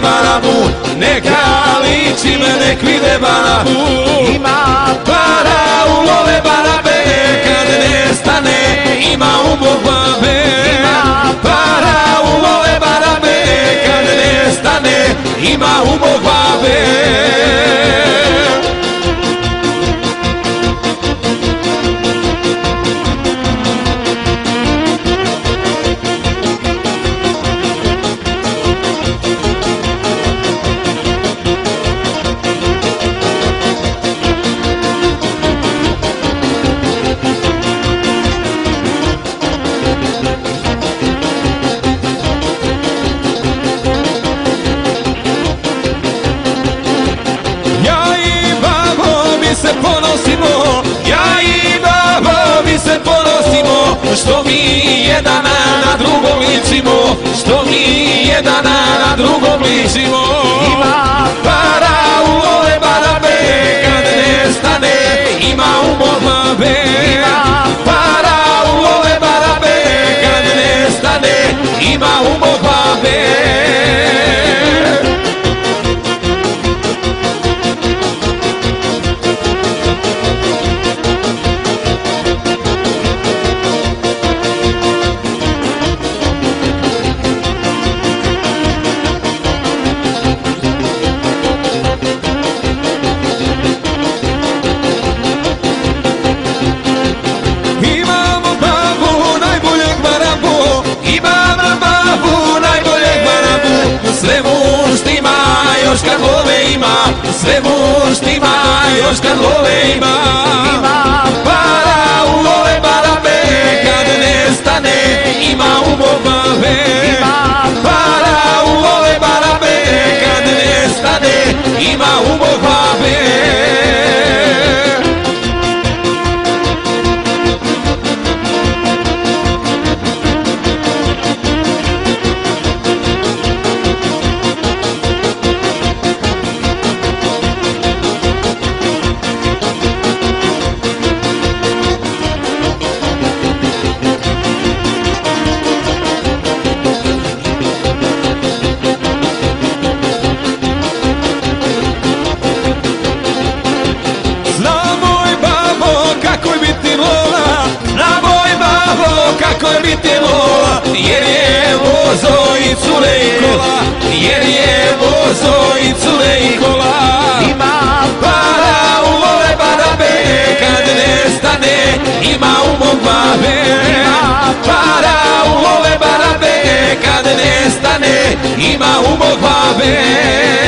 barabu Neka ličim, nek vide barabu Ima Para u love barabe Kad nestane ima umog babe Para u love barabe Kad nestane ima umog babe jedan na drugom ličimo Ima para u ove barabe Kad nestane ima Sve mu štima još kad love ima biti lola Jer je vozo i cure i kola Jer je vozo i cure i kola Ima Para u ove barabe Kad nestane ima umog babe. Para u ove barabe Kad nestane ima umog babe